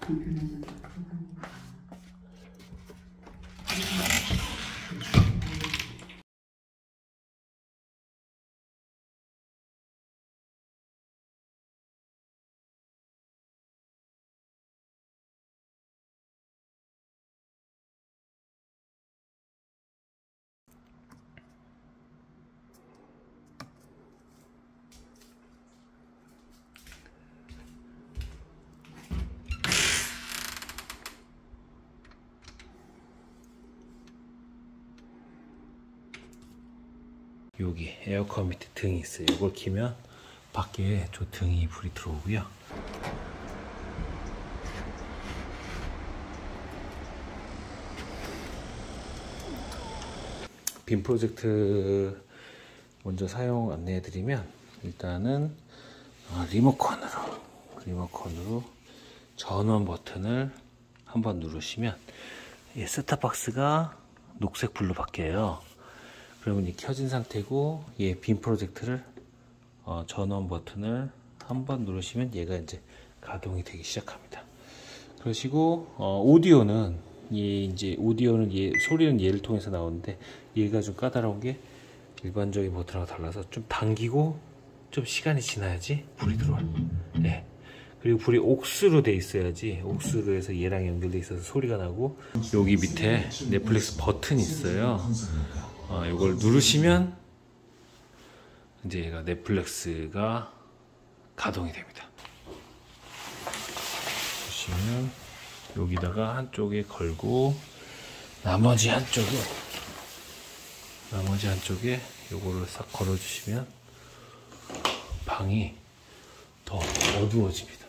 불편하잖아. 여기 에어컨 밑에 등이 있어요. 이걸 키면 밖에 저 등이 불이 들어오고요. 빔 프로젝트 먼저 사용 안내해드리면 일단은 어, 리모컨으로 리모컨으로 전원 버튼을 한번 누르시면 이 셋탑박스가 녹색 불로 바뀌어요. 그러면 이 켜진 상태고 얘 빔 프로젝트를 어, 전원 버튼을 한 번 누르시면 얘가 이제 가동이 되기 시작합니다. 그러시고 어, 오디오는 얘 이제 오디오는 얘 소리는 얘를 통해서 나오는데 얘가 좀 까다로운 게 일반적인 버튼하고 달라서 좀 당기고 좀 시간이 지나야지 불이 들어와요. 네. 그리고 불이 옥스로 돼 있어야지 옥스로 해서 얘랑 연결돼 있어서 소리가 나고 여기 밑에 넷플릭스 버튼이 있어요. 어, 이걸 누르시면 이제 얘가 넷플릭스가 가동이 됩니다. 보시면 여기다가 한쪽에 걸고 나머지 한쪽에 나머지 한쪽에 요거를 싹 걸어 주시면 방이 더 어두워집니다.